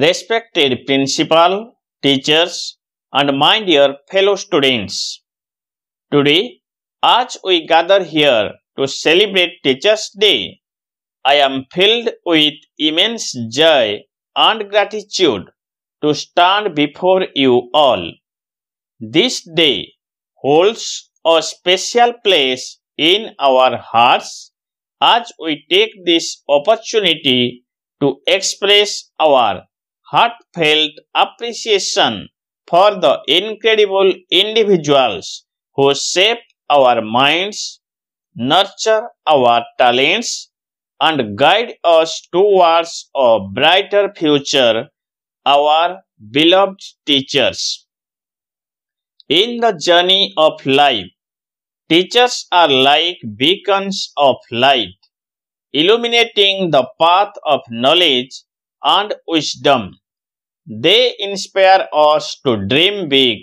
respected principal, teachers, and my dear fellow students. Today, as we gather here to celebrate Teachers' Day, I am filled with immense joy and gratitude to stand before you all. This day holds a special place in our hearts as we take this opportunity to express our heartfelt appreciation for the incredible individuals who shape our minds, nurture our talents, and guide us towards a brighter future, our beloved teachers. In the journey of life, teachers are like beacons of light, illuminating the path of knowledge and wisdom. They inspire us to dream big,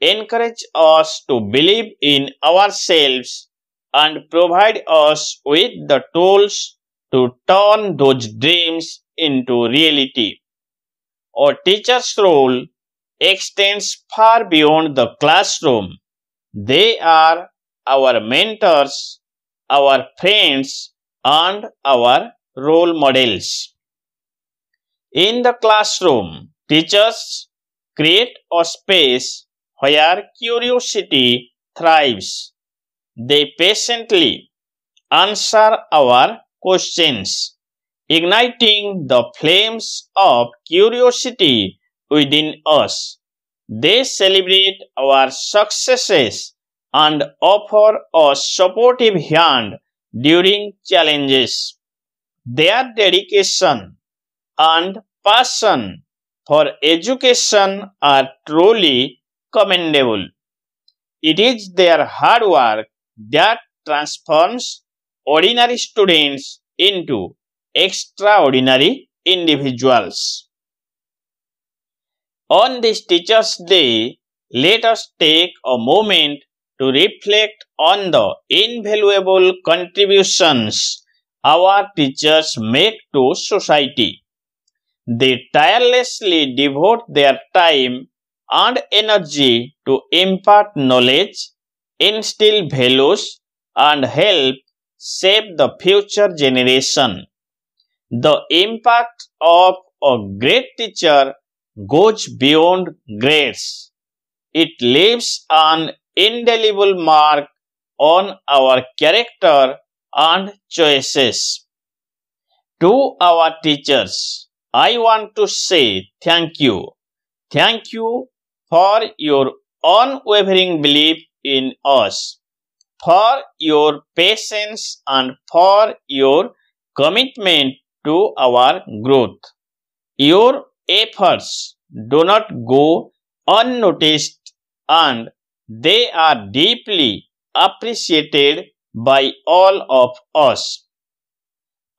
encourage us to believe in ourselves, and provide us with the tools to turn those dreams into reality. A teacher's role extends far beyond the classroom. They are our mentors, our friends, and our role models. In the classroom, teachers create a space where curiosity thrives. They patiently answer our questions, igniting the flames of curiosity within us. They celebrate our successes and offer a supportive hand during challenges. Their dedication and passion for education are truly commendable. It is their hard work that transforms ordinary students into extraordinary individuals. On this Teacher's Day, let us take a moment to reflect on the invaluable contributions our teachers make to society. They tirelessly devote their time and energy to impart knowledge, instill values, and help shape the future generation. The impact of a great teacher goes beyond grades. It leaves an indelible mark on our character and choices. To our teachers, I want to say thank you. Thank you for your unwavering belief in us, for your patience and for your commitment to our growth. Your efforts do not go unnoticed and they are deeply appreciated by all of us.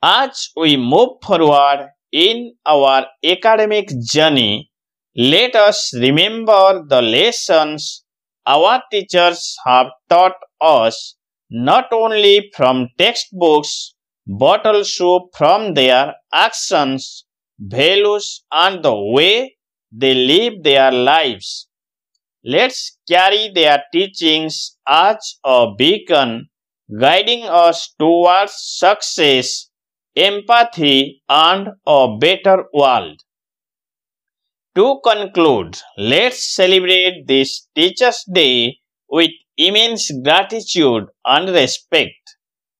As we move forward in our academic journey, let us remember the lessons our teachers have taught us not only from textbooks but also from their actions, values, and the way they live their lives. Let's carry their teachings as a beacon guiding us towards success, empathy, and a better world. To conclude, let's celebrate this Teachers' Day with immense gratitude and respect.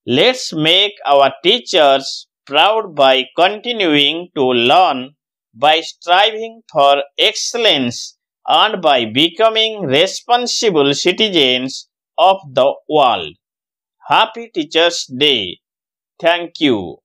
Let's make our teachers proud by continuing to learn, by striving for excellence, and by becoming responsible citizens of the world. Happy Teachers' Day. Thank you.